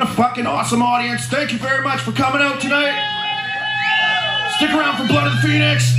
a fucking awesome audience. Thank you very much for coming out tonight. Stick around for Blood of the Phoenix.